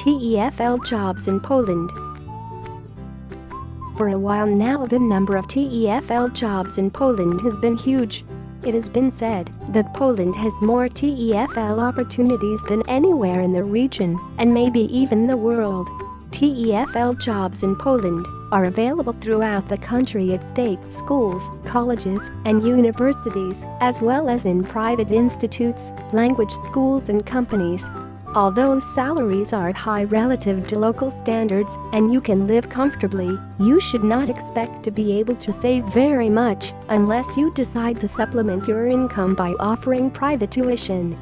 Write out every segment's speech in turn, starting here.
TEFL jobs in Poland. For a while now the number of TEFL jobs in Poland has been huge. It has been said that Poland has more TEFL opportunities than anywhere in the region, and maybe even the world. TEFL jobs in Poland are available throughout the country at state schools, colleges, and universities, as well as in private institutes, language schools and companies. Although salaries are high relative to local standards and you can live comfortably, you should not expect to be able to save very much unless you decide to supplement your income by offering private tuition.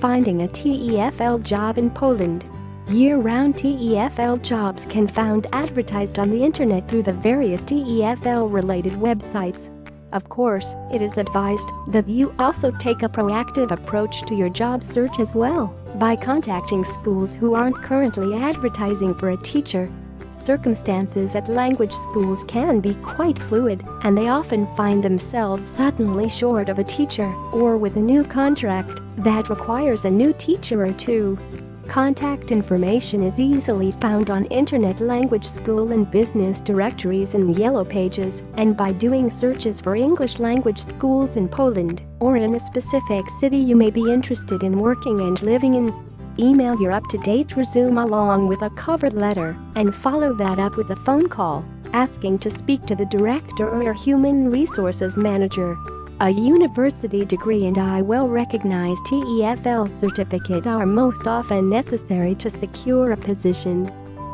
Finding a TEFL job in Poland Year-round TEFL jobs can found advertised on the internet through the various TEFL-related websites. Of course, it is advised that you also take a proactive approach to your job search as well by contacting schools who aren't currently advertising for a teacher. Circumstances at language schools can be quite fluid, and they often find themselves suddenly short of a teacher or with a new contract that requires a new teacher or two. Contact information is easily found on Internet language school and business directories and yellow pages and by doing searches for English language schools in Poland or in a specific city you may be interested in working and living in. Email your up-to-date resume along with a cover letter and follow that up with a phone call asking to speak to the director or human resources manager. A university degree and a well-recognized TEFL certificate are most often necessary to secure a position.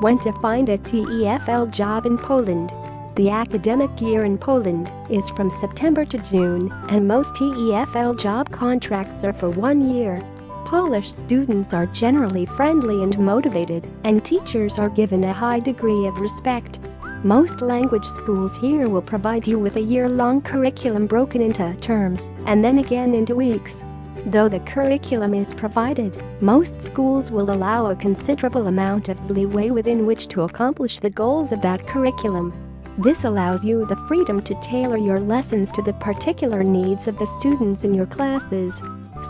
When to find a TEFL job in Poland? The academic year in Poland is from September to June, and most TEFL job contracts are for one year. Polish students are generally friendly and motivated, and teachers are given a high degree of respect. Most language schools here will provide you with a year-long curriculum broken into terms and then again into weeks. Though the curriculum is provided, most schools will allow a considerable amount of leeway within which to accomplish the goals of that curriculum. This allows you the freedom to tailor your lessons to the particular needs of the students in your classes.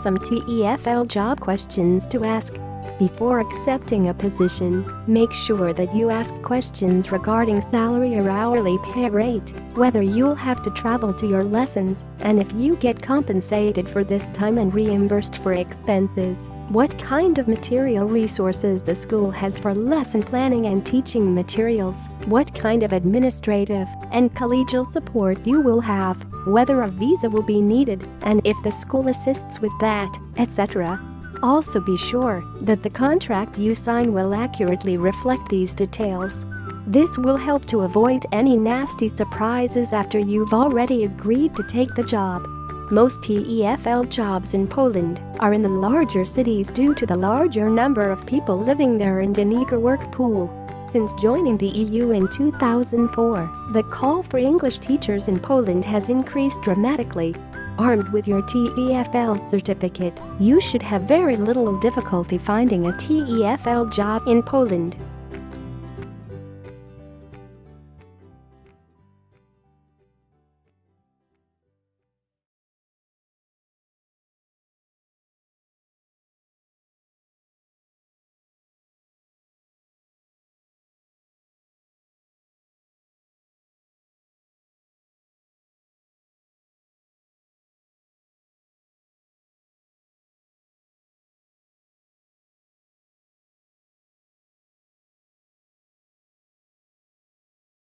Some TEFL job questions to ask before accepting a position, make sure that you ask questions regarding salary or hourly pay rate, whether you'll have to travel to your lessons, and if you get compensated for this time and reimbursed for expenses, what kind of material resources the school has for lesson planning and teaching materials, what kind of administrative and collegial support you will have, whether a visa will be needed, and if the school assists with that, etc. Also be sure that the contract you sign will accurately reflect these details. This will help to avoid any nasty surprises after you've already agreed to take the job. Most TEFL jobs in Poland are in the larger cities due to the larger number of people living there and an eager work pool. Since joining the EU in 2004, the call for English teachers in Poland has increased dramatically. Armed with your TEFL certificate, you should have very little difficulty finding a TEFL job in Poland.